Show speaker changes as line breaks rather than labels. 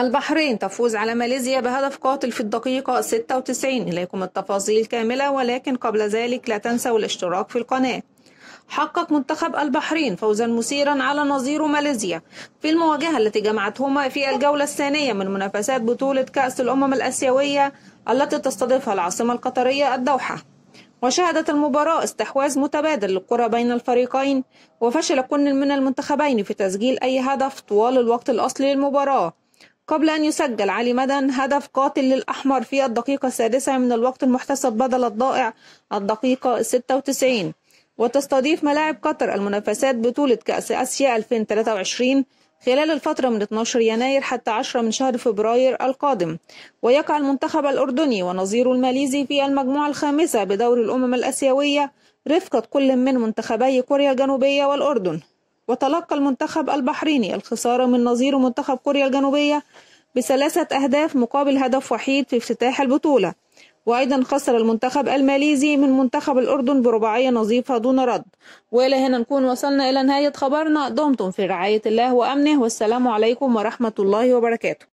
البحرين تفوز على ماليزيا بهدف قاتل في الدقيقة 96 إليكم التفاصيل كاملة ولكن قبل ذلك لا تنسوا الاشتراك في القناة. حقق منتخب البحرين فوزا مثيرا على نظير ماليزيا. في المواجهة التي جمعتهما في الجولة الثانية من منافسات بطولة كأس الأمم الأسيوية التي تستضيفها العاصمة القطرية الدوحة. وشهدت المباراة استحواذ متبادل للكرة بين الفريقين وفشل كل من المنتخبين في تسجيل أي هدف طوال الوقت الأصلي للمباراة. قبل أن يسجل علي مدن هدف قاتل للأحمر في الدقيقة السادسة من الوقت المحتسب بدل الضائع الدقيقة 96 وتستضيف ملاعب قطر المنافسات بطولة كأس آسيا 2023 خلال الفترة من 12 يناير حتى 10 من شهر فبراير القادم. ويقع المنتخب الأردني ونظيره الماليزي في المجموعة الخامسة بدور الأمم الأسيوية رفقة كل من منتخبي كوريا الجنوبية والأردن. وتلقى المنتخب البحريني الخسارة من نظير منتخب كوريا الجنوبية بثلاثة أهداف مقابل هدف وحيد في افتتاح البطولة. وأيضا خسر المنتخب الماليزي من منتخب الأردن برباعية نظيفة دون رد. وإلى هنا نكون وصلنا إلى نهاية خبرنا. دمتم في رعاية الله وأمنه. والسلام عليكم ورحمة الله وبركاته.